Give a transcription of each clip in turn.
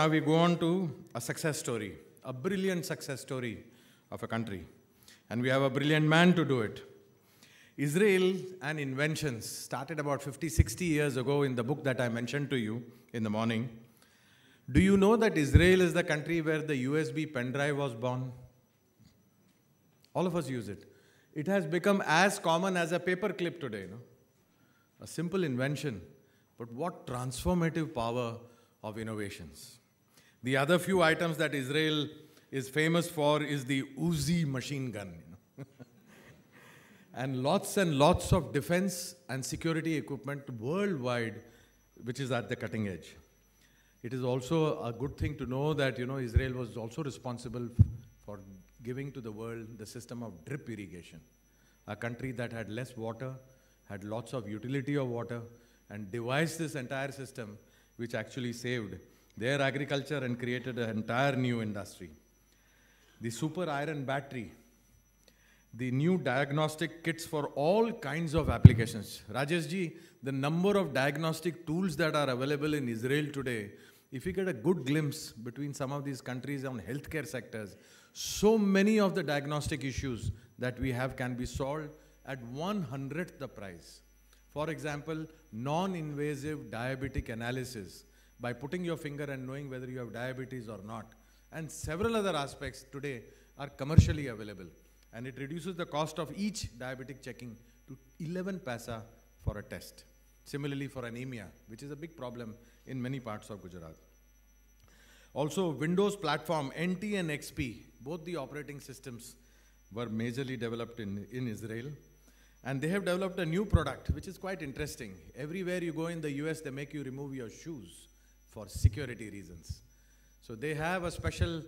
Now we go on to a success story, a brilliant success story of a country. And we have a brilliant man to do it. Israel and inventions started about 50, 60 years ago in the book that I mentioned to you in the morning. Do you know that Israel is the country where the USB pen drive was born? All of us use it. It has become as common as a paper clip today. No? A simple invention, but what transformative power of innovations. The other few items that Israel is famous for is the Uzi machine gun. You know? and lots and lots of defense and security equipment worldwide, which is at the cutting edge. It is also a good thing to know that you know Israel was also responsible for giving to the world the system of drip irrigation. A country that had less water, had lots of utility of water, and devised this entire system, which actually saved their agriculture and created an entire new industry. The super iron battery, the new diagnostic kits for all kinds of applications. Rajesh ji, the number of diagnostic tools that are available in Israel today, if you get a good glimpse between some of these countries on healthcare sectors, so many of the diagnostic issues that we have can be solved at one hundredth the price. For example, non-invasive diabetic analysis by putting your finger and knowing whether you have diabetes or not. And several other aspects today are commercially available. And it reduces the cost of each diabetic checking to 11 paisa for a test. Similarly for anemia, which is a big problem in many parts of Gujarat. Also, Windows platform, NT and XP, both the operating systems were majorly developed in, in Israel. And they have developed a new product, which is quite interesting. Everywhere you go in the US, they make you remove your shoes for security reasons. So they have a special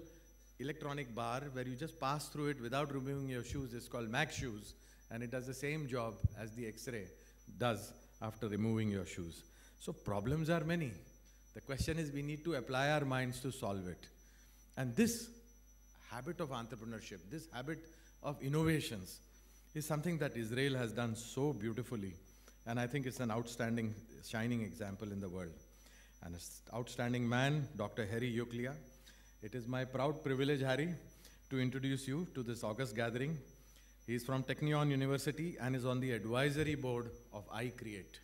electronic bar where you just pass through it without removing your shoes. It's called MagShoes, and it does the same job as the X-ray does after removing your shoes. So problems are many. The question is we need to apply our minds to solve it. And this habit of entrepreneurship, this habit of innovations is something that Israel has done so beautifully. And I think it's an outstanding, shining example in the world. And an outstanding man, Dr. Harry Yuklea. It is my proud privilege, Harry, to introduce you to this August gathering. He is from Technion University and is on the advisory board of iCreate.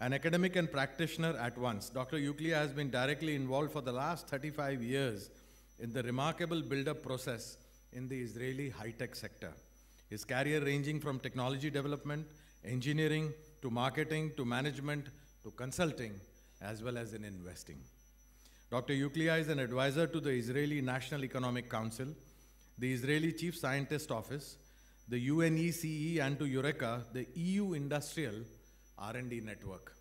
An academic and practitioner at once, Dr. Yuklea has been directly involved for the last 35 years in the remarkable build-up process in the Israeli high-tech sector. His career ranging from technology development, engineering, to marketing, to management, to consulting, as well as in investing. Dr. Yuklea is an advisor to the Israeli National Economic Council, the Israeli Chief Scientist Office, the UNECE, and to Eureka, the EU Industrial R&D Network.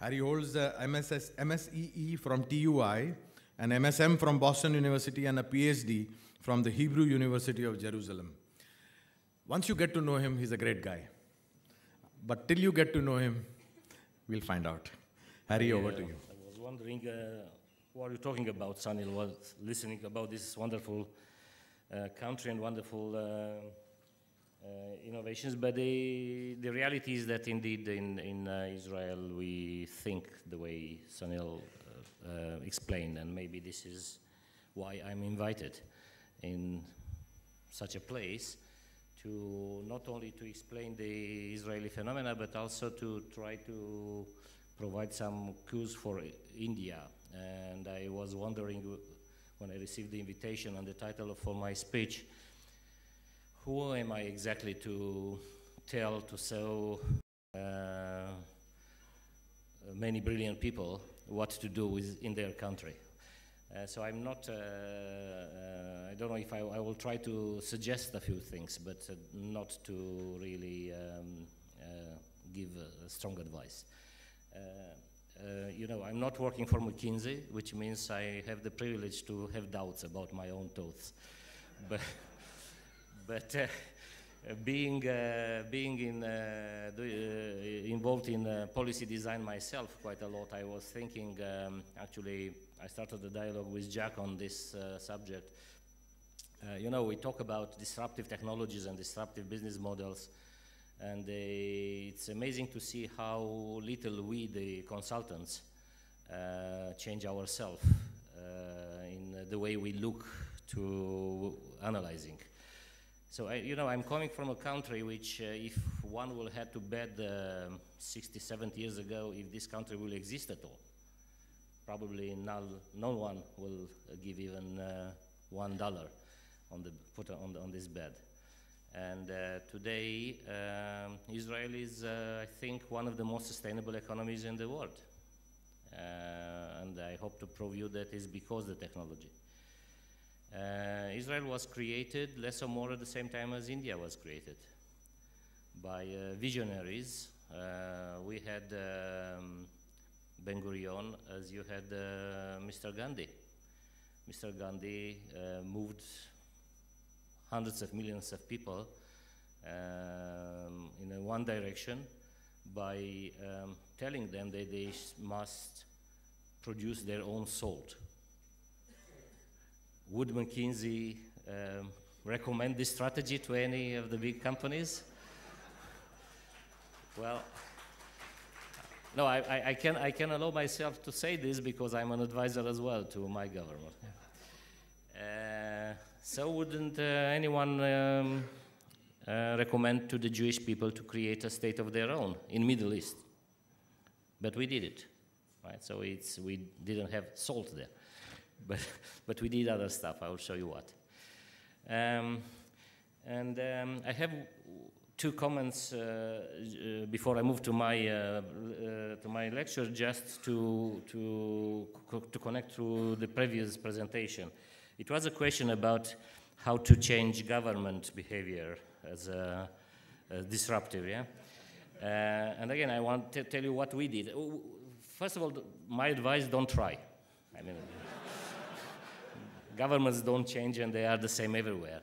Harry holds a MSS, MSEE from TUI, an MSM from Boston University, and a PhD from the Hebrew University of Jerusalem. Once you get to know him, he's a great guy. But till you get to know him, we'll find out. Harry, over to you. I was wondering uh, what are you talking about, Sanil, was listening about this wonderful uh, country and wonderful uh, uh, innovations, but the, the reality is that indeed in, in uh, Israel we think the way Sanil uh, explained, and maybe this is why I'm invited in such a place to not only to explain the Israeli phenomena, but also to try to provide some cues for India. And I was wondering when I received the invitation and the title for my speech, who am I exactly to tell to so uh, many brilliant people what to do with, in their country? Uh, so I'm not, uh, uh, I don't know if I, I, will try to suggest a few things, but uh, not to really um, uh, give strong advice. You know, I'm not working for McKinsey, which means I have the privilege to have doubts about my own thoughts. but but being uh, being in, uh, uh, involved in policy design myself quite a lot, I was thinking. Um, actually, I started a dialogue with Jack on this subject. you know, we talk about disruptive technologies and disruptive business models, and it's amazing to see how little we, the consultants, uh, change ourselves uh, in the way we look to analyzing. So, I, you know, I'm coming from a country which, uh, if one will have to bet uh, 60, 70 years ago if this country will exist at all, probably no, no one will give even uh, one dollar on the put on, the, on this bed. And uh, today, um, Israel is, uh, I think, one of the most sustainable economies in the world. Uh, and I hope to prove you that is because the technology. Uh, Israel was created less or more at the same time as India was created by uh, visionaries. Uh, we had um, Ben Gurion as you had Mr. Gandhi. Mr. Gandhi moved hundreds of millions of people um, in one direction by um, telling them that they must produce their own salt. Would McKinsey um, recommend this strategy to any of the big companies? well, no, I, I, I, can, I can allow myself to say this because I'm an advisor as well to my government. Uh, so wouldn't uh, anyone um, uh, recommend to the Jewish people to create a state of their own in Middle East? But we did it, right? So it's, we didn't have salt there, but, but we did other stuff. I will show you what. Um, and um, I have two comments uh, uh, before I move to my, uh, uh to my lecture, just to, to, co to connect to the previous presentation. It was a question about how to change government behavior as a, a disruptive, yeah? Uh, and again, I want to tell you what we did. First of all, my advice, don't try. I mean, governments don't change and they are the same everywhere.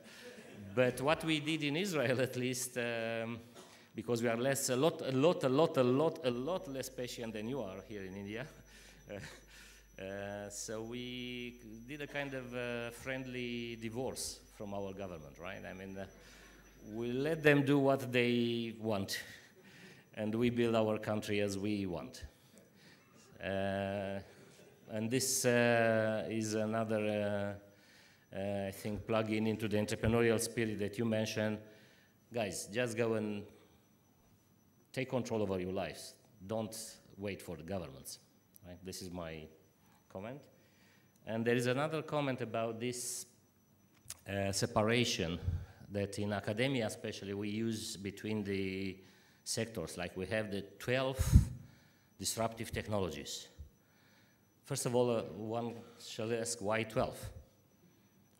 But what we did in Israel, at least, um, because we are less, a lot, a lot, a lot, a lot, a lot less patient than you are here in India. Uh, so we did a kind of uh, friendly divorce from our government, right? I mean, uh, we let them do what they want, and we build our country as we want. Uh, and this uh, is another, I think, plug-in into the entrepreneurial spirit that you mentioned. Guys, just go and take control over your lives. Don't wait for the governments. Right? This is my comment. And there is another comment about this uh, separation that in academia especially we use between the sectors, like we have the 12 disruptive technologies. First of all, uh, one shall ask why 12?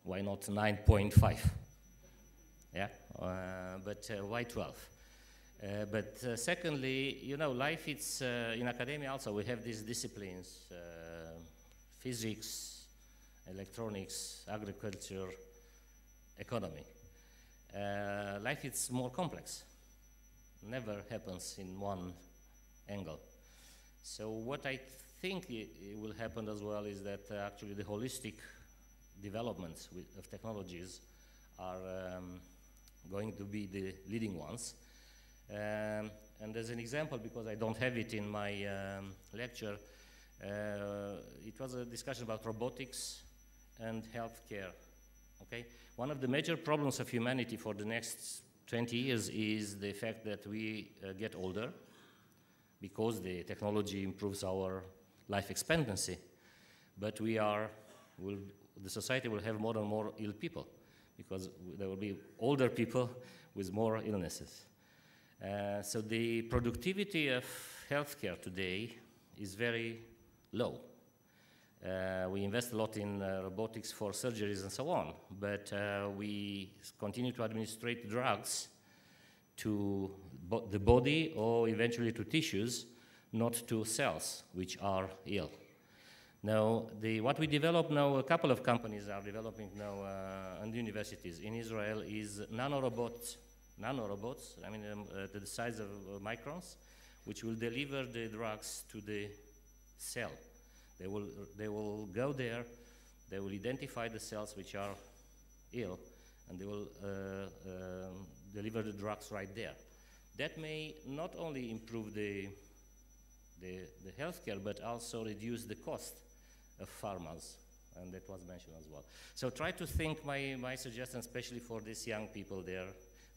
Why not 9.5? Yeah, uh, but uh, why 12? Uh, but uh, secondly, you know, life, it's, in academia also, we have these disciplines, physics, electronics, agriculture, economy. Uh, life is more complex. Never happens in one angle. So what I think will happen as well is that uh, actually the holistic developments of technologies are um, going to be the leading ones. Um, and as an example, because I don't have it in my um, lecture, it was a discussion about robotics and healthcare. Okay, one of the major problems of humanity for the next 20 years is the fact that we uh, get older because the technology improves our life expectancy, but we are, will, the society will have more and more ill people because there will be older people with more illnesses. Uh, so the productivity of healthcare today is very low. Uh, we invest a lot in uh, robotics for surgeries and so on, but uh, we continue to administrate drugs to bo the body or eventually to tissues, not to cells, which are ill. Now, the, what we develop now, a couple of companies are developing now uh, and universities in Israel is nanorobots, nanorobots, I mean um, uh, the size of uh, microns, which will deliver the drugs to the cell. They will, they will go there, they will identify the cells which are ill, and they will uh, uh, deliver the drugs right there. That may not only improve the the, the healthcare, but also reduce the cost of farmers, and that was mentioned as well. So try to think my, my suggestion, especially for these young people there,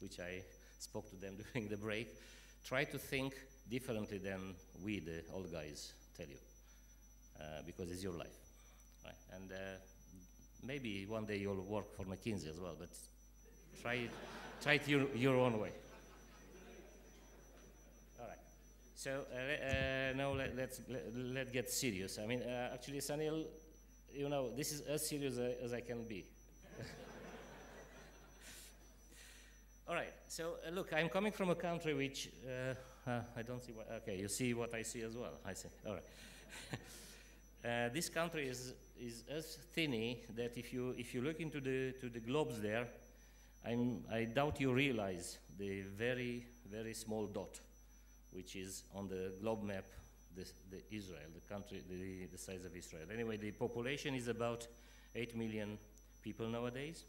which I spoke to them during the break, try to think differently than we, the old guys, tell you, uh, because it's your life. Right? And uh, maybe one day you'll work for McKinsey as well, but try it, try it your, your own way. All right. So uh, uh, now let, let's let, let get serious. I mean, uh, actually, Sanil, you know, this is as serious as I can be. All right. So uh, look, I'm coming from a country which uh, uh, I don't see. What, okay, you see what I see as well. I see. All right. Uh, this country is, is as thinny that if you, if you look into the, to the globes there, I'm, I doubt you realize the very, very small dot, which is on the globe map, the, the Israel, the country, the, the size of Israel. Anyway, the population is about 8 million people nowadays.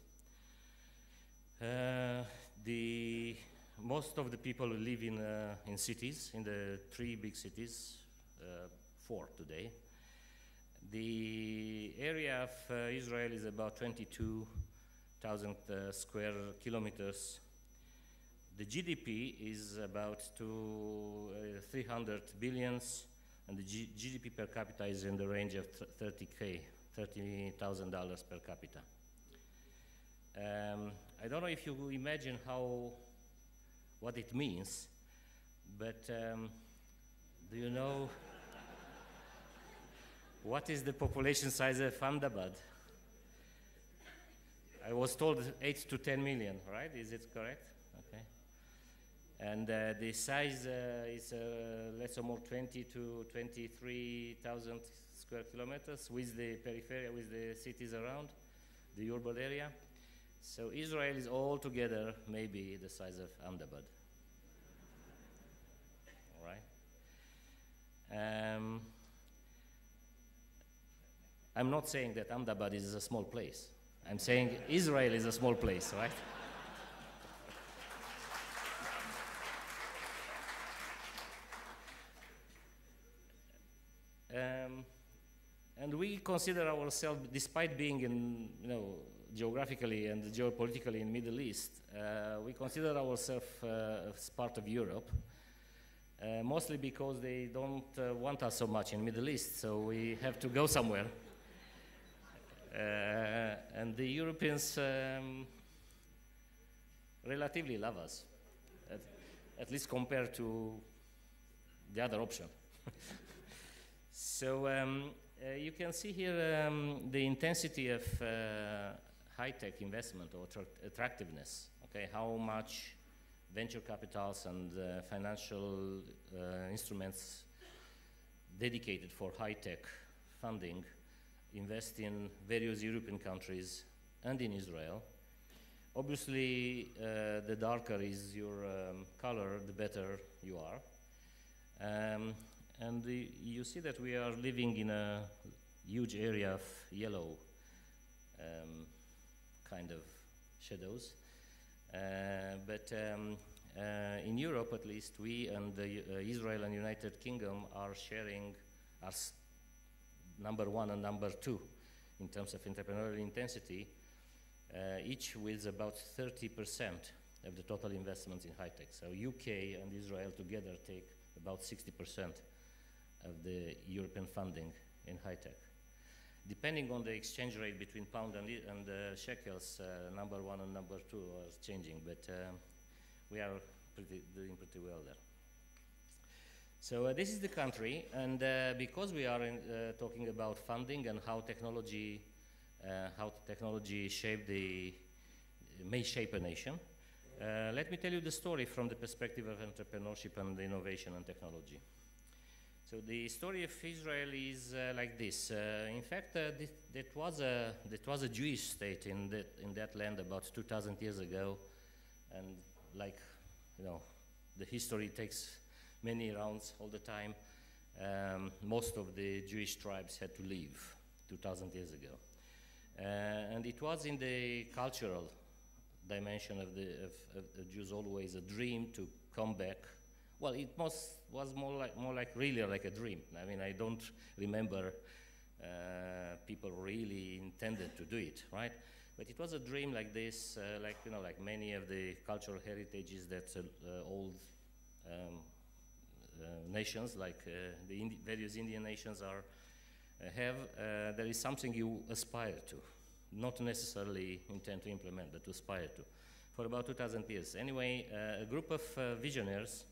Uh, the, most of the people live in, uh, in cities, in the three big cities, uh, four today. The area of uh, Israel is about 22,000 uh, square kilometers. The GDP is about two, uh, 300 billions, and the G GDP per capita is in the range of 30k, $30,000 per capita. Um, I don't know if you imagine how, what it means, but um, do you know? What is the population size of Ahmedabad? I was told 8 to 10 million, right? Is it correct? Okay. And uh, the size uh, is uh, less or more 20 to 23,000 square kilometers with the periphery, with the cities around, the urban area. So Israel is altogether maybe the size of Ahmedabad. All right. Um, I'm not saying that Ahmedabad is a small place. I'm saying Israel is a small place, right? um, and we consider ourselves, despite being in, you know, geographically and geopolitically in Middle East, uh, we consider ourselves uh, as part of Europe. Uh, mostly because they don't want us so much in Middle East, so we have to go somewhere. And the Europeans um, relatively love us, at, at, least compared to the other option. so um, uh, you can see here um, the intensity of uh, high-tech investment or attractiveness. Okay, how much venture capitals and uh, financial uh, instruments dedicated for high-tech funding invest in various European countries and in Israel. Obviously, uh, the darker is your um, color, the better you are. Um, and the, you see that we are living in a huge area of yellow um, kind of shadows. Uh, but um, uh, in Europe, at least, we and the, uh, Israel and United Kingdom are sharing, are number one and number two in terms of entrepreneurial intensity, each with about 30% of the total investments in high tech. So UK and Israel together take about 60% of the European funding in high tech. Depending on the exchange rate between pound and, and uh, shekels, uh, number one and number two are changing, but um, we are pretty, doing pretty well there. So uh, this is the country, and uh, because we are in, uh, talking about funding and how technology, how technology shape the, may shape a nation, let me tell you the story from the perspective of entrepreneurship and innovation and technology. So the story of Israel is uh, like this. in fact, th that, was a, that was a Jewish state in that, in that land about 2,000 years ago, and like, you know, the history takes many rounds all the time. Um, most of the Jewish tribes had to leave 2,000 years ago. Uh, and it was in the cultural dimension of the of, of, of Jews always a dream to come back well, it was, was more like more like really like a dream. I mean, I don't remember uh, people really intended to do it, right? But it was a dream like this, uh, like you know, like many of the cultural heritages that uh, old um, uh, nations, like uh, the Indi various Indian nations, are have. there is something you aspire to, not necessarily intend to implement, but to aspire to, for about 2,000 years. Anyway, a group of visionaries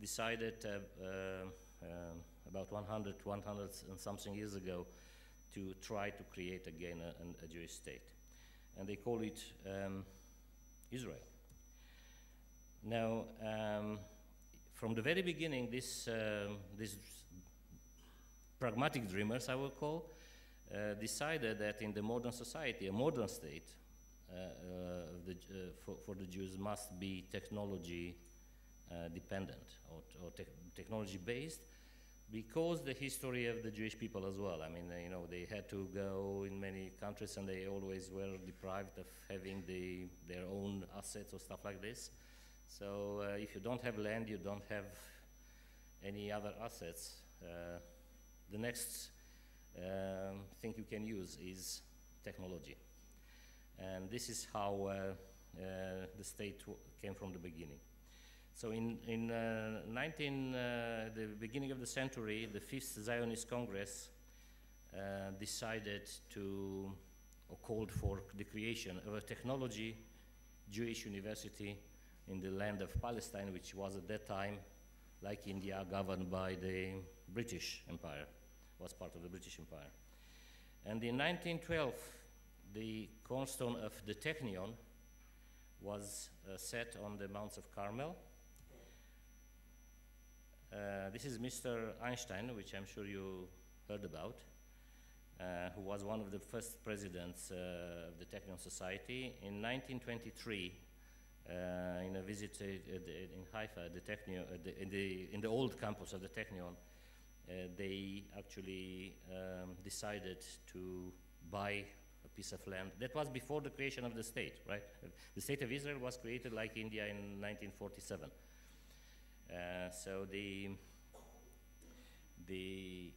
decided um, about 100, 100 and something years ago to try to create again a, a Jewish state. And they call it um, Israel. Now, um, from the very beginning, this, um, this pragmatic dreamers, I will call, uh, decided that in the modern society, a modern state uh, uh, the, uh, for, for, the Jews must be technology uh, dependent or, or te technology based because the history of the Jewish people as well. I mean, you know, they had to go in many countries and they always were deprived of having the, their own assets or stuff like this. So uh, if you don't have land, you don't have any other assets. Uh, the next um, thing you can use is technology. And this is how uh, uh the state came from the beginning. So in, in uh, 19, uh, the beginning of the century, the Fifth Zionist Congress uh, decided to, or called for the creation of a technology Jewish university in the land of Palestine, which was at that time, like India, governed by the British Empire, was part of the British Empire. And in 1912, the cornerstone of the Technion was uh, set on the Mounts of Carmel, uh, this is Mr. Einstein, which I'm sure you heard about, uh, who was one of the first presidents uh, of the Technion Society. In 1923, uh, in a visit in Haifa, the Technion, the, in, the, in the old campus of the Technion, uh, they actually um, decided to buy a piece of land. That was before the creation of the state, right? The state of Israel was created like India in 1947. Uh, so the, the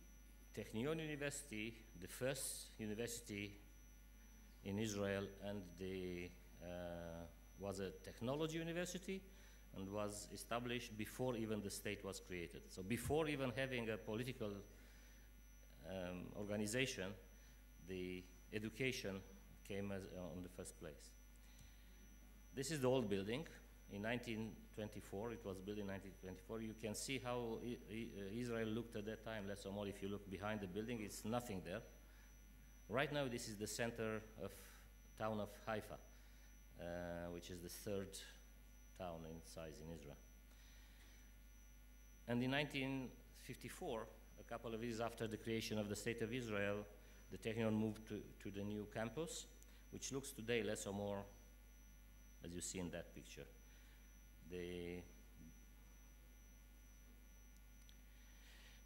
Technion University, the first university in Israel, and the, uh, was a technology university and was established before even the state was created. So before even having a political um, organization, the education came as, uh, on the first place. This is the old building. In 1924, it was built in 1924. You can see how I Israel looked at that time, less or more. If you look behind the building, it's nothing there. Right now, this is the center of town of Haifa, uh, which is the third town in size in Israel. And in 1954, a couple of years after the creation of the State of Israel, the Technion moved to, to the new campus, which looks today less or more as you see in that picture the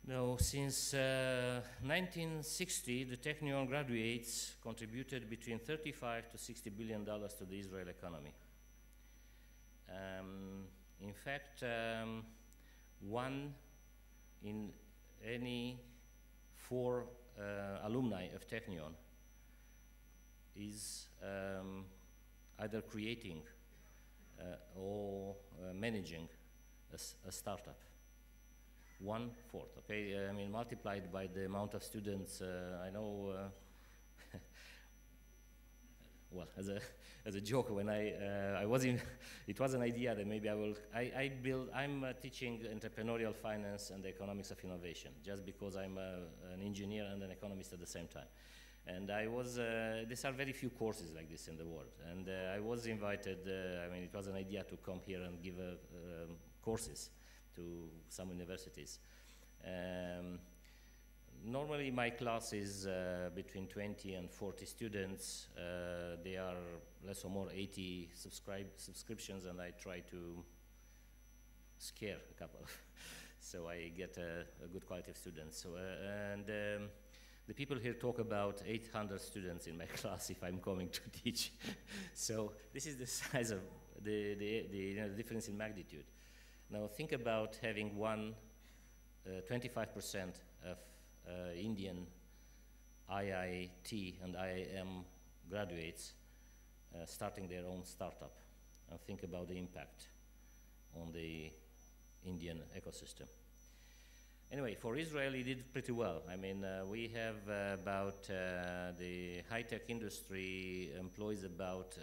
no, since uh, 1960, the Technion graduates contributed between 35 to 60 billion dollars to the Israel economy. Um, in fact, um, one in any four uh, alumni of Technion is um, either creating or uh, managing a, a, startup. One fourth, okay? Uh, I mean, multiplied by the amount of students, I know well, as a as a joke, when I uh, I was in, it was an idea that maybe I will. I, I build. I'm uh, teaching entrepreneurial finance and the economics of innovation, just because I'm an engineer and an economist at the same time. And I was, uh, these are very few courses like this in the world. And uh, I was invited, uh, I mean, it was an idea to come here and give uh, um, courses to some universities. Um, normally my class is uh, between 20 and 40 students. Uh, they are less or more 80 subscribe subscriptions and I try to scare a couple. so I get a, a, good quality of students. So, and um, the people here talk about 800 students in my class if I'm coming to teach. so this is the size of the, the, the, you know, the difference in magnitude. Now think about having one, 25% uh, of uh, Indian IIT and IIM graduates uh, starting their own startup and think about the impact on the Indian ecosystem. Anyway, for Israel, it did pretty well. I mean, uh, we have uh, about uh, the high-tech industry employs about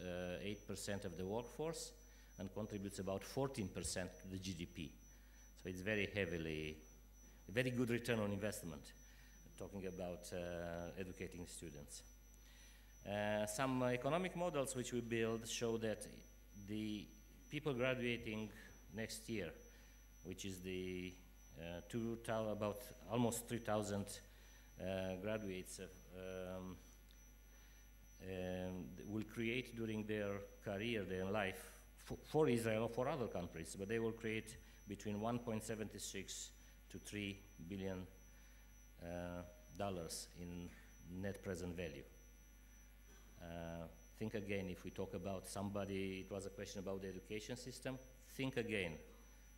8% of the workforce and contributes about 14% to the GDP. So it's very heavily, very good return on investment, talking about educating students. Uh, some economic models which we build show that the people graduating next year, which is the uh, two about almost 3,000 uh, graduates um, will create during their career, their life, for Israel or for other countries, but they will create between 1.76 to 3 billion uh, dollars in net present value. Uh, think again, if we talk about somebody, it was a question about the education system, think again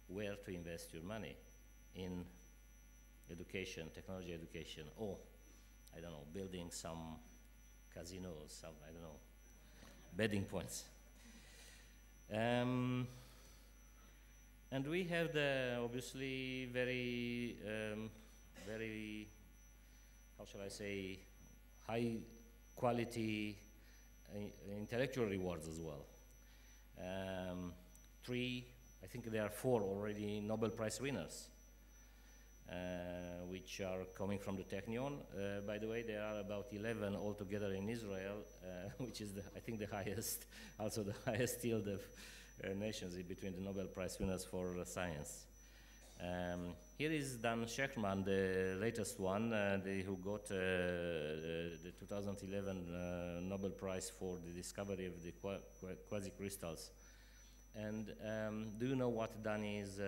where to invest your money in education, technology education, or, I don't know, building some casinos, some, I don't know, betting points. Um, and we have the obviously very, um, very, how shall I say, high quality uh, intellectual rewards as well. Um, three, I think there are four already Nobel Prize winners. Uh, which are coming from the Technion. Uh, by the way, there are about 11 altogether in Israel, uh, which is, the, I think, the highest, also the highest yield of nations between the Nobel Prize winners for science. Um, here is Dan Shechtman, the latest one, uh, the, who got uh, the 2011 uh, Nobel Prize for the discovery of the quasi-crystals. And um, do you know what Dan is?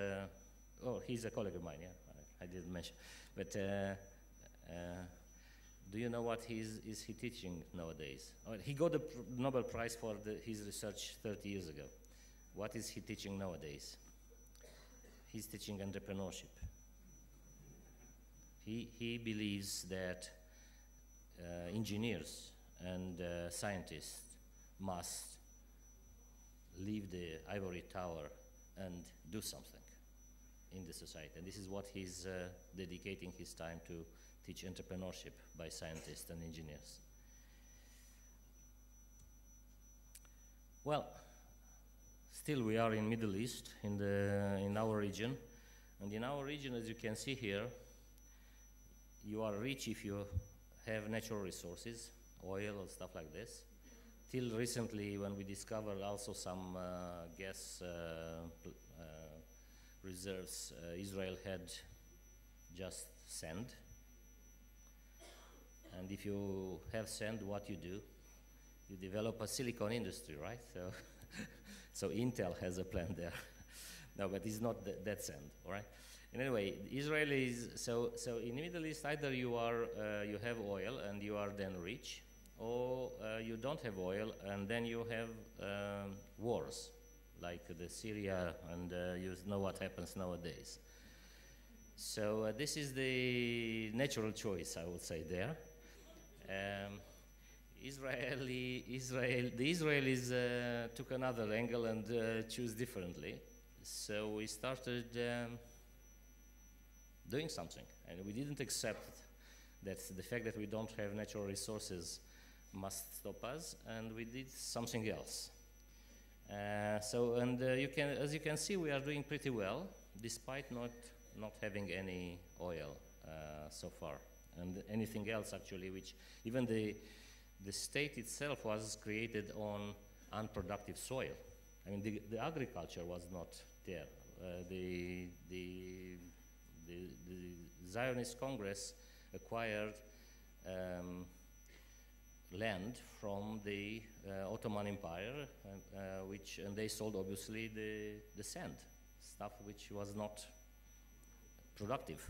oh, he's a colleague of mine, yeah. I didn't mention. But uh, uh, do you know what he's, is he teaching nowadays? Oh, he got the Nobel Prize for the, his research 30 years ago. What is he teaching nowadays? He's teaching entrepreneurship. He, he believes that uh, engineers and uh, scientists must leave the ivory tower and do something in the society. And this is what he's uh, dedicating his time to teach entrepreneurship by scientists and engineers. Well, still we are in Middle East, in, the, in our region. And in our region, as you can see here, you are rich if you have natural resources, oil and stuff like this. Till recently, when we discovered also some uh, gas uh, reserves uh, Israel had just sand. And if you have sand, what you do? You develop a silicon industry, right? So, so Intel has a plan there. no, but it's not th that sand, all right? And anyway, Israel is, so, so in the Middle East, either you, are, uh, you have oil and you are then rich, or uh, you don't have oil and then you have um, wars like the Syria, and uh, you know what happens nowadays. So uh, this is the natural choice, I would say there. Um, Israeli, Israel, the Israelis uh, took another angle and uh, choose differently. So we started um, doing something, and we didn't accept that the fact that we don't have natural resources must stop us, and we did something else. Uh, so, and uh, you can, as you can see, we are doing pretty well, despite not, not having any oil uh, so far. And anything else, actually, which even the, the state itself was created on unproductive soil. I mean, the, the agriculture was not there. Uh, the, the, the, the, Zionist Congress acquired um, land from the uh, Ottoman Empire, uh, which and they sold obviously the the sand, stuff which was not productive,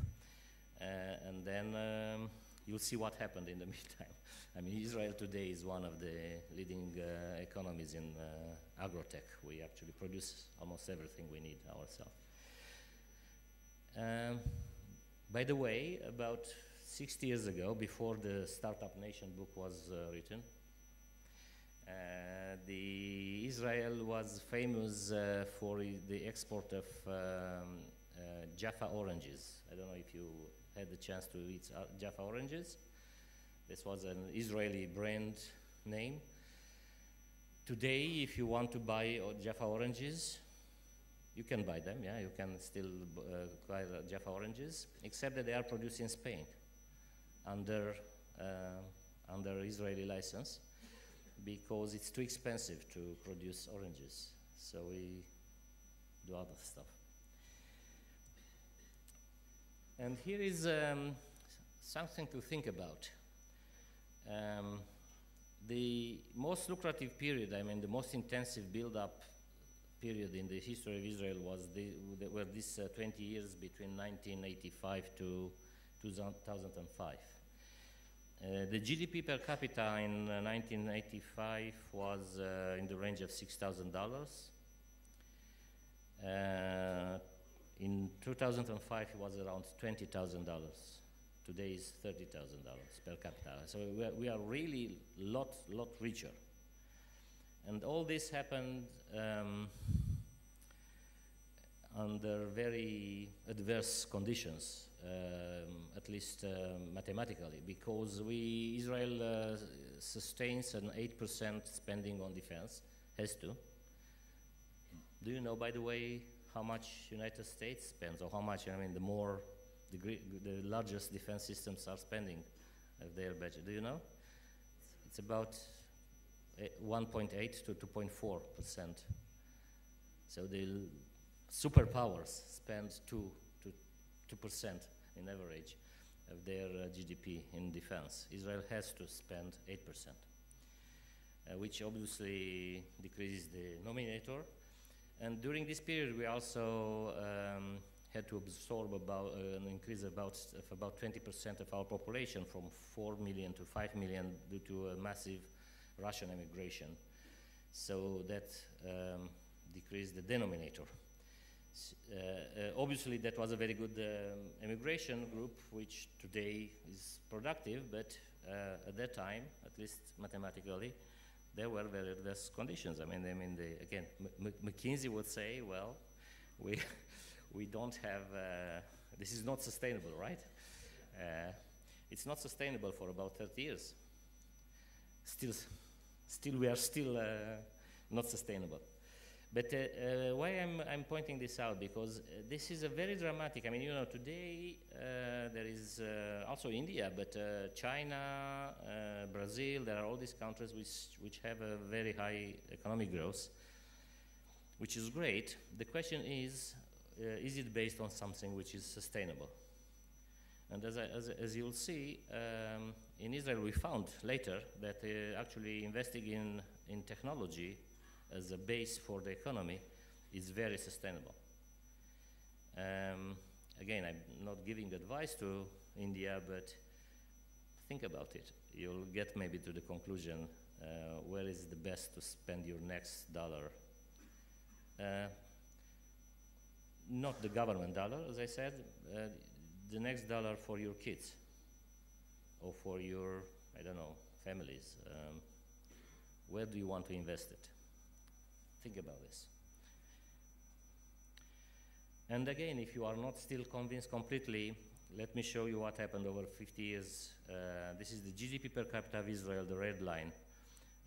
uh, and then um, you'll see what happened in the meantime. I mean, Israel today is one of the leading uh, economies in uh, agrotech. We actually produce almost everything we need ourselves. Um, by the way, about 60 years ago, before the Startup Nation book was uh, written, uh, the Israel was famous uh, for the export of um, uh, Jaffa oranges. I don't know if you had the chance to eat uh, Jaffa oranges. This was an Israeli brand name. Today, if you want to buy uh, Jaffa oranges, you can buy them, yeah, you can still buy Jaffa oranges, except that they are produced in Spain under, uh, under Israeli license because it's too expensive to produce oranges. So we do other stuff. And here is um, something to think about. Um, the most lucrative period, I mean, the most intensive build-up period in the history of Israel was the, were these uh, 20 years between 1985 to 2005. Uh, the GDP per capita in uh, 1985 was uh, in the range of $6,000. Uh, in 2005, it was around $20,000. Today is $30,000 per capita. So we are, we are really lot, lot richer. And all this happened um, under very adverse conditions, um, at least uh, mathematically, because we Israel uh, sustains an 8% spending on defense, has to. Do you know, by the way, how much United States spends, or how much? I mean, the more, the, the largest defense systems are spending of their budget. Do you know? It's about eh, 1.8 to 2.4 percent. So the superpowers spend two to two percent in average of their uh, GDP in defense. Israel has to spend eight percent, uh, which obviously decreases the nominator. And during this period, we also um, had to absorb about uh, an increase about of about 20% of our population from 4 million to 5 million due to a massive Russian immigration. So that um, decreased the denominator. Uh, uh, obviously, that was a very good um, immigration group, which today is productive, but uh, at that time, at least mathematically, there were very adverse conditions. I mean, I mean, again, M- McKinsey would say, well, we, we don't have, uh, this is not sustainable, right? Uh, it's not sustainable for about 30 years. Still, still we are still uh, not sustainable. But uh, uh, why I'm, I'm pointing this out because uh, this is a very dramatic. I mean, you know, today uh, there is also India, but China, Brazil. There are all these countries which which have a very high economic growth, which is great. The question is, is it based on something which is sustainable? And as, I, as, as you'll see, um, in Israel we found later that uh, actually investing in, in technology as a base for the economy is very sustainable. Um, again, I'm not giving advice to India, but think about it. You'll get maybe to the conclusion uh, where is the best to spend your next dollar. Uh, not the government dollar, as I said, uh, the next dollar for your kids or for your, I don't know, families. Um, where do you want to invest it? Think about this. And again, if you are not still convinced completely, let me show you what happened over 50 years. Uh, this is the GDP per capita of Israel, the red line,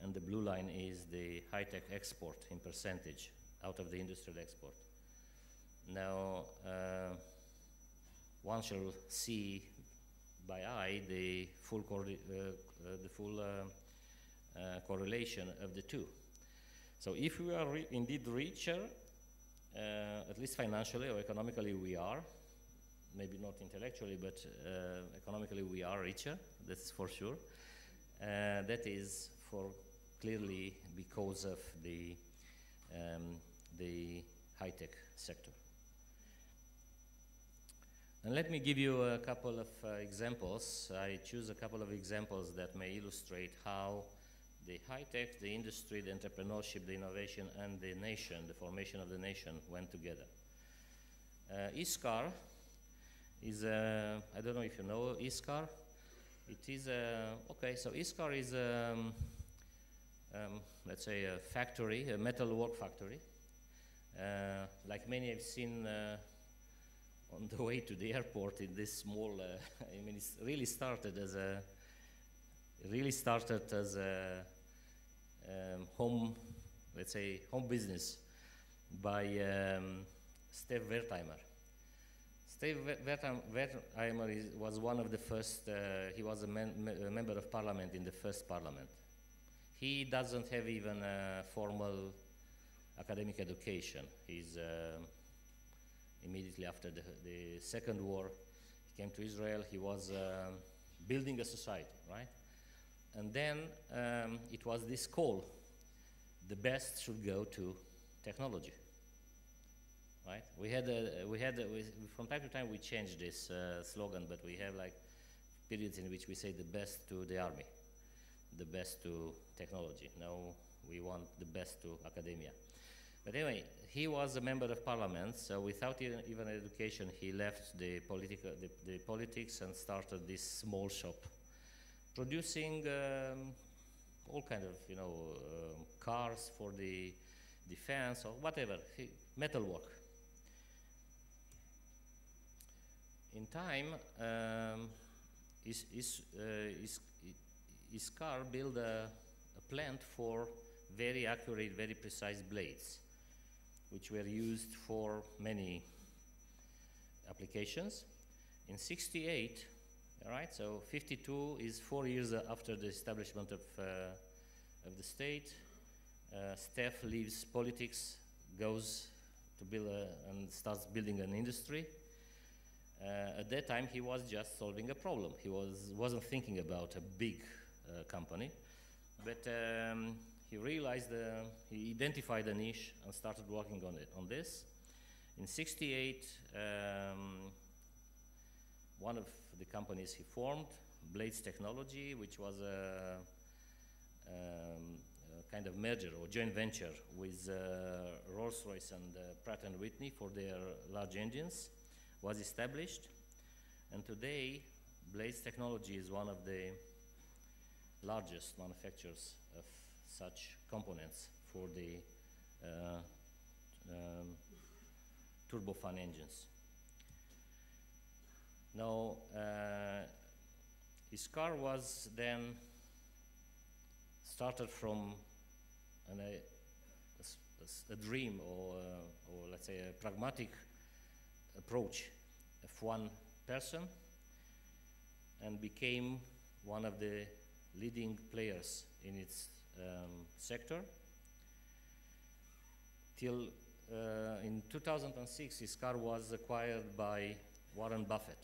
and the blue line is the high-tech export in percentage out of the industrial export. Now, uh, one shall see by eye the full, uh, uh, the full uh, uh, correlation of the two. So if we are re- indeed richer, uh, at least financially or economically we are, maybe not intellectually, but uh, economically we are richer, that's for sure. Uh, that is for clearly because of the, um, the high-tech sector. And let me give you a couple of uh, examples. I choose a couple of examples that may illustrate how the high tech, the industry, the entrepreneurship, the innovation, and the nation, the formation of the nation, went together. Uh, ISCAR is, uh, I don't know if you know ISCAR. It is, uh, okay, so ISCAR is, um, um, let's say, a factory, a metal work factory. Uh, like many I've seen uh, on the way to the airport in this small, uh, I mean, it's really started as a, really started as a um, home, let's say, home business by um, Stef Wertheimer. Stef Wertheimer is, was one of the first, uh, he was a, a, member of parliament in the first parliament. He doesn't have even a formal academic education. He's uh, immediately after the, the, Second War, he came to Israel, he was uh, building a society, right? And then um, it was this call, the best should go to technology right? We had, we had we, from time to time we changed this uh, slogan, but we have like periods in which we say the best to the army, the best to technology. Now we want the best to academia. But anyway, he was a member of parliament, so without even, even education, he left the, political, the, the, politics and started this small shop, producing um, all kind of, you know, uh, cars for the defense or whatever, metal work. in time, um, is, is, uh, is, ISCAR built a, a, plant for very accurate, very precise blades, which were used for many applications. In 68, all right, so 52 is four years after the establishment of, uh, of the state. Uh, Stef leaves politics, goes to build a, and starts building an industry. Uh, at that time, he was just solving a problem. He was, wasn't thinking about a big uh, company, but um, he realized, uh, he identified a niche and started working on it, on this. In 68, um, one of the companies he formed, Blades Technology, which was a, um, a kind of merger or joint venture with uh, Rolls-Royce and uh, Pratt & Whitney for their large engines was established. And today, Blades Technology is one of the largest manufacturers of such components for the uh, um, turbofan engines. Now, uh, ISCAR was then started from an, a, a, dream or, uh, or let's say a pragmatic approach of one person and became one of the leading players in its um, sector. Till uh, in 2006, ISCAR was acquired by Warren Buffett.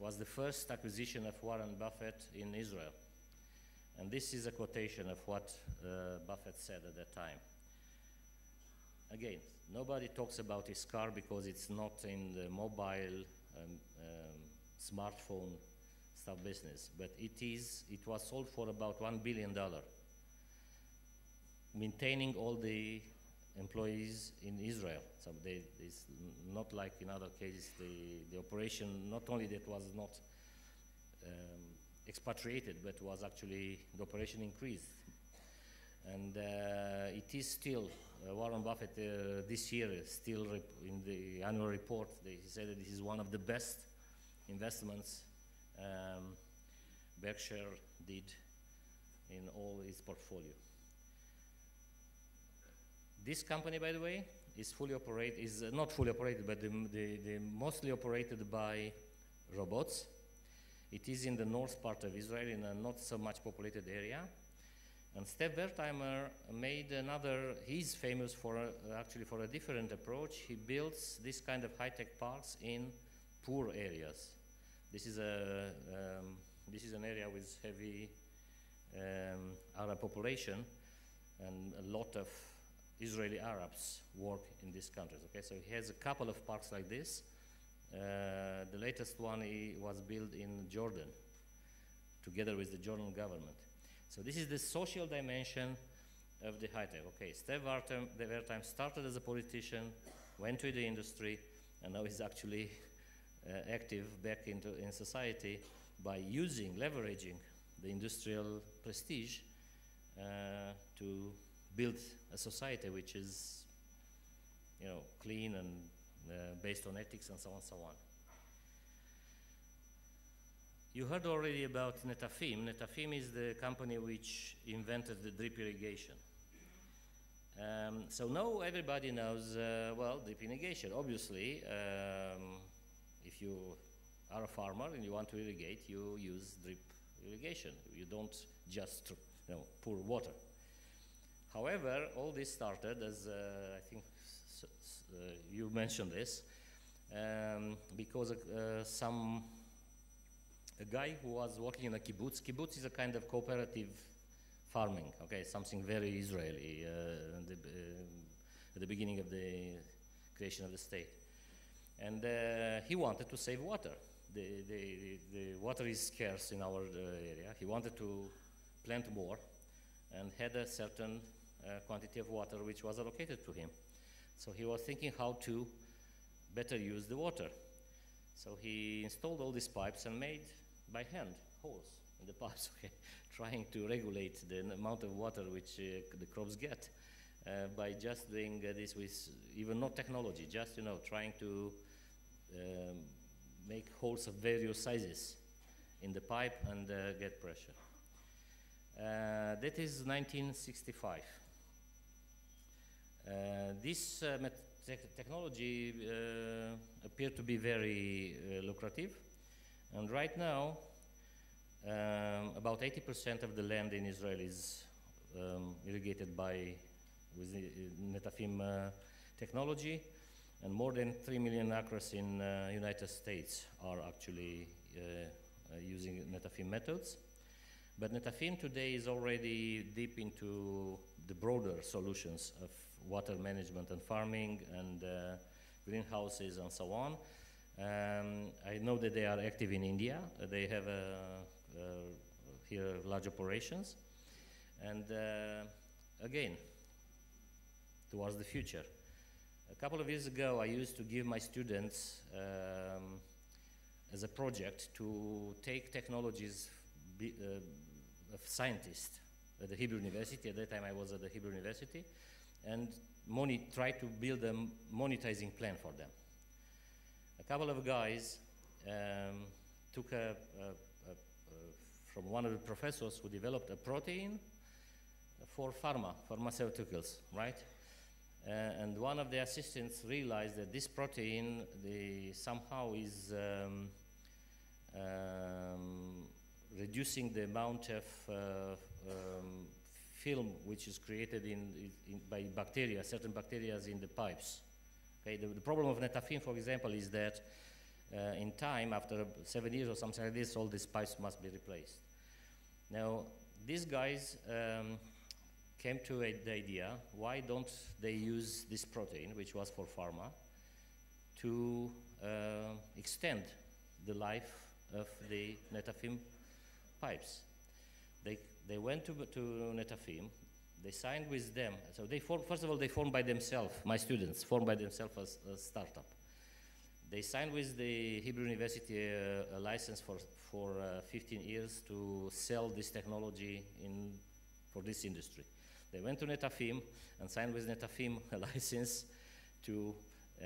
Was the first acquisition of Warren Buffett in Israel. And this is a quotation of what uh, Buffett said at that time. Again, Nobody talks about ISCAR because it's not in the mobile um, um, smartphone stuff business, but it is. It was sold for about one billion dollar, maintaining all the employees in Israel. So they, it's not like in other cases. The the operation not only that was not um, expatriated, but was actually the operation increased, and uh, it is still uh, Warren Buffett uh, this year still in the annual report, they, he said that this is one of the best investments um, Berkshire did in all its portfolio. This company, by the way, is fully operated, is uh, not fully operated, but the, the, the mostly operated by robots. It is in the north part of Israel in a not so much populated area. And Stef Wertheimer made another, he's famous for a, actually for a different approach. He builds this kind of high-tech parks in poor areas. This is, a, um, this is an area with heavy um, Arab population and a lot of Israeli Arabs work in these countries. Okay, so he has a couple of parks like this. Uh, the latest one was built in Jordan, together with the Jordan government. So this is the social dimension of the high tech. Okay, Stef Wertheimer started as a politician, went to the industry, and now he's actually uh, active back into in society by using, leveraging the industrial prestige uh, to build a society which is, you know, clean and uh, based on ethics and so on and so on. You heard already about Netafim. Netafim is the company which invented the drip irrigation. Um, so now everybody knows, uh, well, drip irrigation. Obviously, um, if you are a farmer and you want to irrigate, you use drip irrigation. You don't just you know, pour water. However, all this started as uh, I think uh, you mentioned this um, because uh, some a guy who was working in a kibbutz. Kibbutz is a kind of cooperative farming. Okay, something very Israeli uh, at, the, uh, at the beginning of the creation of the state, and uh, he wanted to save water. The, the, the water is scarce in our uh, area. He wanted to plant more and had a certain uh, quantity of water which was allocated to him. So he was thinking how to better use the water. So he installed all these pipes and made by hand holes in the pipes, okay, trying to regulate the amount of water which uh, the crops get uh, by just doing uh, this with even not technology, just you know trying to um, make holes of various sizes in the pipe and uh, get pressure. Uh, that is 1965. Uh, this uh, tech- technology uh, appeared to be very lucrative, and right now, um, about 80% of the land in Israel is um, irrigated by with the Netafim technology, and more than 3 million acres in uh, United States are actually using Netafim methods. But Netafim today is already deep into the broader solutions of water management and farming and uh, greenhouses and so on. Um, I know that they are active in India. Uh, they have uh, here large operations. And again, towards the future. A couple of years ago, I used to give my students um, as a project to take technologies be, uh, of scientists at the Hebrew University. At that time, I was at the Hebrew University, and try to build a monetizing plan for them. A couple of guys um, took a, a, a, a- from one of the professors who developed a protein for pharma, pharmaceuticals, right? Uh, and one of the assistants realized that this protein the, somehow is um, um, reducing the amount of uh, um, film which is created in, in, by bacteria, certain bacteria in the pipes. Okay, the, the problem of netafim, for example, is that uh, in time, after seven years or something like this, all these pipes must be replaced. Now, these guys um, came to a, the idea, why don't they use this protein, which was for pharma, to uh, extend the life of the Netafim pipes. They, they went to, to Netafim, they signed with them. So they formed, first of all, they formed by themselves, my students formed by themselves as a startup. They signed with the Hebrew University uh, a license for, for uh, 15 years to sell this technology in, for this industry. They went to Netafim and signed with Netafim a license to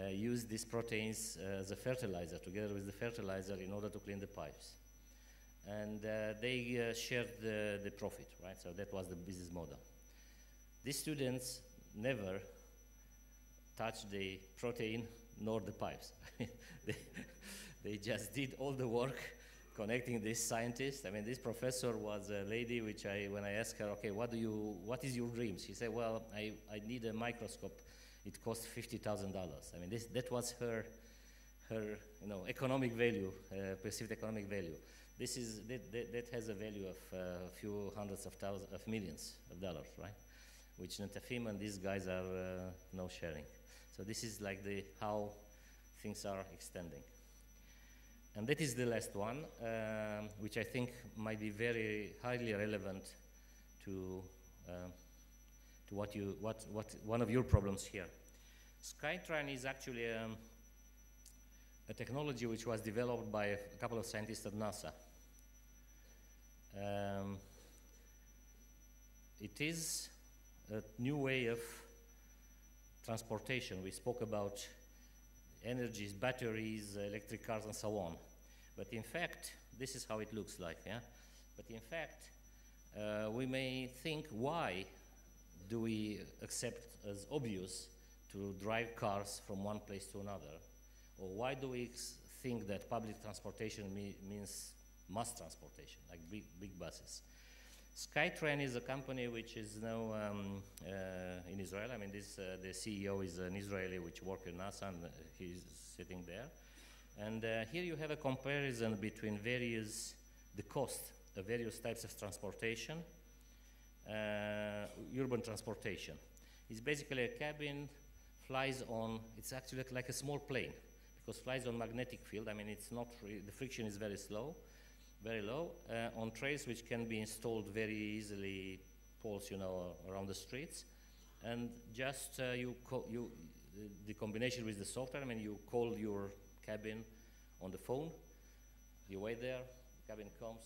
uh, use these proteins uh, as a fertilizer, together with the fertilizer, in order to clean the pipes. And uh, they uh, shared the, the profit, right? So that was the business model. These students never touched the protein nor the pipes. they, they just did all the work connecting this scientist. I mean, this professor was a lady which I, when I asked her, okay, what do you, what is your dream? She said, well, I, I need a microscope. It costs $50,000. I mean, this, that was her, her, you know, economic value, uh, perceived economic value. This is, that, that, that has a value of uh, a few hundreds of thousands, of millions of dollars, right? Which Netafim and these guys are uh, no sharing. So this is like the, how things are extending. And that is the last one, um, which I think might be very highly relevant to, um, to what you, what, what, one of your problems here. SkyTran is actually um, a technology which was developed by a couple of scientists at NASA. Um, it is a new way of transportation. We spoke about energies, batteries, electric cars, and so on. But in fact, this is how it looks like. Yeah? But in fact, uh, we may think why do we accept as obvious to drive cars from one place to another? Or why do we think that public transportation me means mass transportation, like big, big buses? SkyTran is a company which is now um, uh, in Israel. I mean, this, uh, the CEO is an Israeli which worked in NASA, and he's sitting there. And uh, here you have a comparison between various, the cost of various types of transportation, uh, urban transportation. It's basically a cabin, flies on, it's actually like a small plane, because flies on magnetic field. I mean, it's not, the friction is very slow very low, uh, on trays which can be installed very easily, poles, you know, around the streets. And just uh, you, you the combination with the software, I mean, you call your cabin on the phone, you wait there, cabin comes,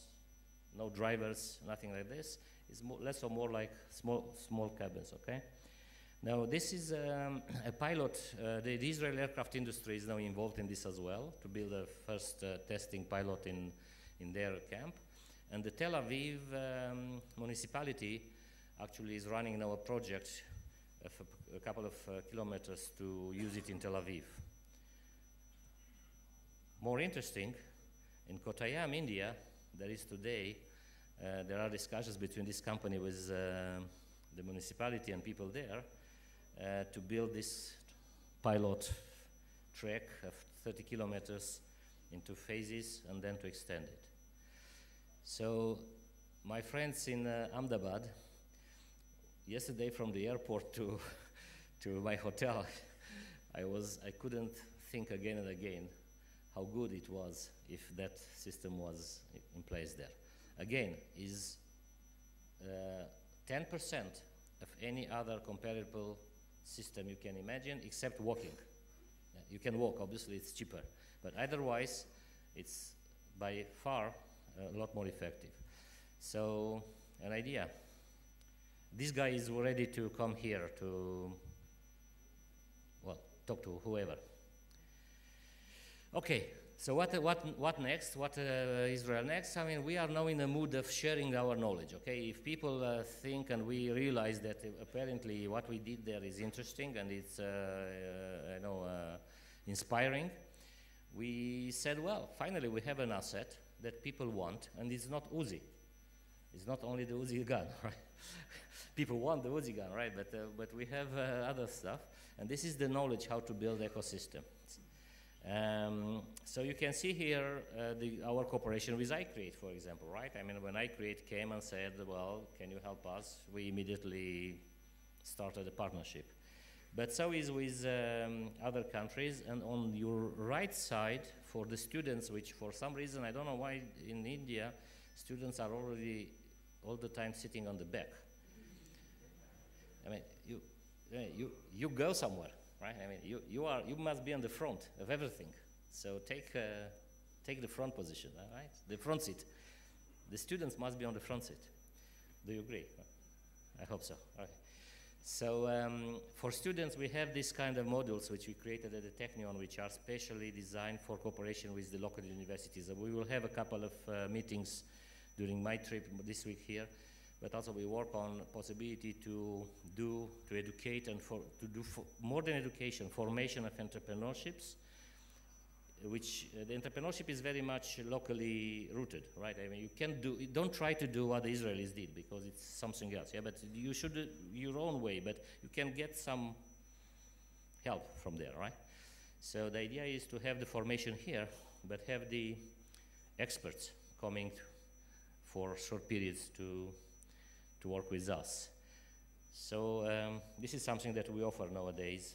no drivers, nothing like this. It's more, less or more like small, small cabins, okay? Now, this is um, a pilot. Uh, the, the Israel aircraft industry is now involved in this as well to build a first uh, testing pilot in in their camp. And the Tel Aviv um, municipality actually is running now a project of a, a couple of uh, kilometers to use it in Tel Aviv. More interesting, in Kottayam, India, there is today, uh, there are discussions between this company with uh, the municipality and people there uh, to build this pilot track of 30 kilometers into phases and then to extend it. So my friends in uh, Ahmedabad, yesterday from the airport to, to my hotel, I, was, I couldn't think again and again how good it was if that system was in place there. Again, is 10% uh, of any other comparable system you can imagine except walking. You can walk, obviously it's cheaper, but otherwise it's by far a lot more effective. So, an idea. This guy is ready to come here to, well, talk to whoever. Okay, so what, what, what next? What uh, Israel next? I mean, we are now in a mood of sharing our knowledge, okay? If people uh, think and we realize that uh, apparently what we did there is interesting and it's, uh, uh, you know, inspiring, we said, well, finally we have an asset that people want, and it's not Uzi. It's not only the Uzi gun, right? people want the Uzi gun, right? But, uh, but we have uh, other stuff, and this is the knowledge how to build ecosystem. Um, so you can see here uh, the, our cooperation with iCreate, for example, right? I mean, when iCreate came and said, well, can you help us? We immediately started a partnership. But so is with um, other countries. And on your right side, for the students, which for some reason, I don't know why in India, students are already all the time sitting on the back. I mean, you, you, you go somewhere, right? I mean, you, you, are, you must be on the front of everything. So take, uh, take the front position, right? The front seat. The students must be on the front seat. Do you agree? I hope so. All. So um, for students, we have this kind of modules which we created at the Technion, which are specially designed for cooperation with the local universities. we will have a couple of uh, meetings during my trip this week here, but also we work on possibility to do, to educate and for, to do more than education, formation of entrepreneurships, which uh, the entrepreneurship is very much locally rooted, right? I mean, you can do, don't try to do what the Israelis did because it's something else, yeah, but you should do your own way, but you can get some help from there, right? So the idea is to have the formation here, but have the experts coming for short periods to, to work with us. So um, this is something that we offer nowadays.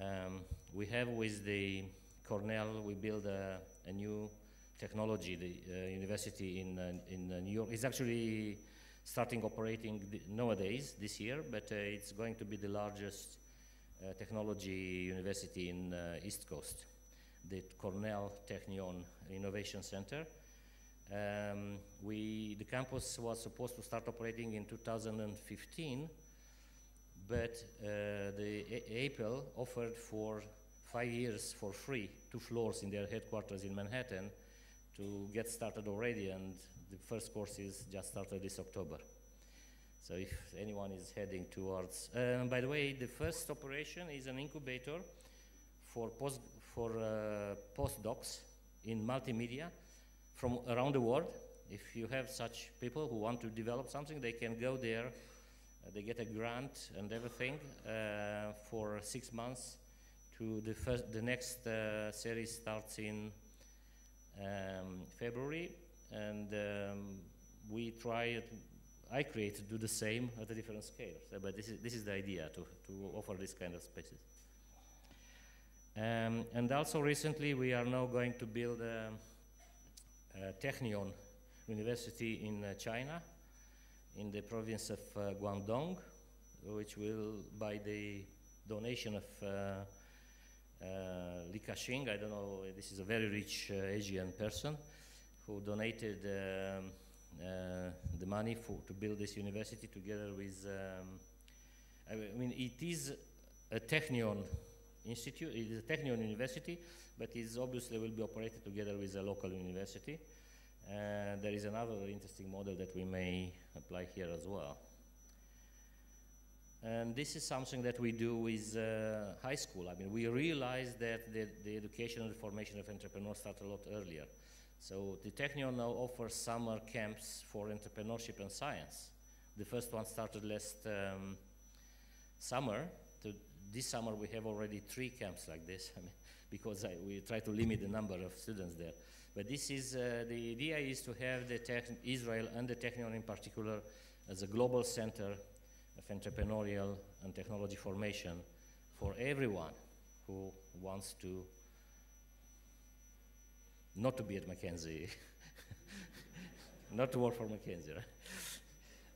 Um, we have with the Cornell, we build a, a new technology, the uh, university in, uh, in uh, New York. is actually starting operating nowadays, this year, but uh, it's going to be the largest uh, technology university in East Coast. the Cornell Technion Innovation Center. Um, we, the campus was supposed to start operating in 2015, but the A- Apple offered for five years for free two floors in their headquarters in Manhattan to get started already, and the first courses just started this October. So if anyone is heading towards, um, by the way, the first operation is an incubator for post for uh, postdocs in multimedia from around the world. If you have such people who want to develop something, they can go there. Uh, they get a grant and everything uh, for six months. To the first, the next uh, series starts in um, February, and um, we try. It, iCreate to do the same at a different scale. So, but this is this is the idea to to offer this kind of spaces. Um, and also recently, we are now going to build a, a Technion University in uh, China, in the province of uh, Guangdong, which will, by the donation of uh, uh, Li Ka-shing, I don't know, this is a very rich uh, Asian person, who donated um, uh, the money for, to build this university together with, um, I mean, it is a Technion institute, it is a Technion university, but it obviously will be operated together with a local university. And there is another interesting model that we may apply here as well. And this is something that we do with uh, high school. I mean, we realize that the, the education and the formation of entrepreneurs start a lot earlier. So the Technion now offers summer camps for entrepreneurship and science. The first one started last um, summer. To this summer we have already three camps like this, I mean, because I, we try to limit the number of students there. But this is, uh, the idea is to have the Israel and the Technion in particular as a global center of entrepreneurial and technology formation for everyone who wants to not to be at McKinsey, not to work for McKinsey. Right?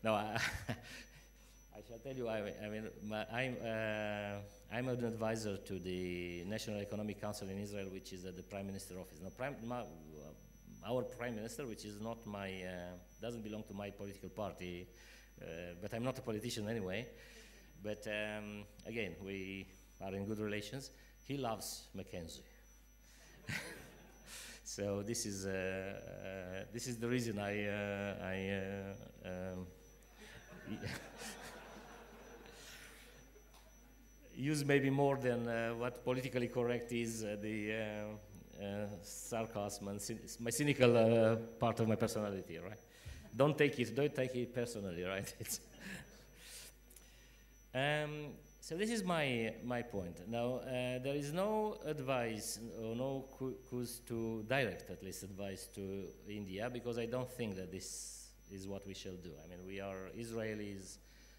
No, I, I shall tell you. I, I mean, my, I'm uh, I'm an advisor to the National Economic Council in Israel, which is at the Prime Minister office. Now, prime, my, our Prime Minister, which is not my uh, doesn't belong to my political party, but I'm not a politician anyway. But um, again, we are in good relations. He loves McKinsey. So this is uh, uh, this is the reason I uh, I um, use maybe more than what politically correct is the sarcasm and my cynical part of my personality, right? Don't take it don't take it personally, right? um, so this is my, my point. Now, uh, there is no advice or no cause to direct, at least, advice to India because I don't think that this is what we shall do. I mean, we are Israelis.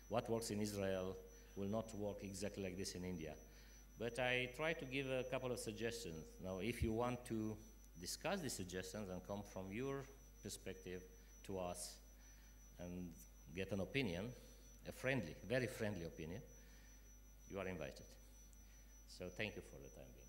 What works in Israel will not work exactly like this in India. But I try to give a couple of suggestions. Now, if you want to discuss these suggestions and come from your perspective to us and get an opinion, a friendly, very friendly opinion, you are invited. So thank you for the time being.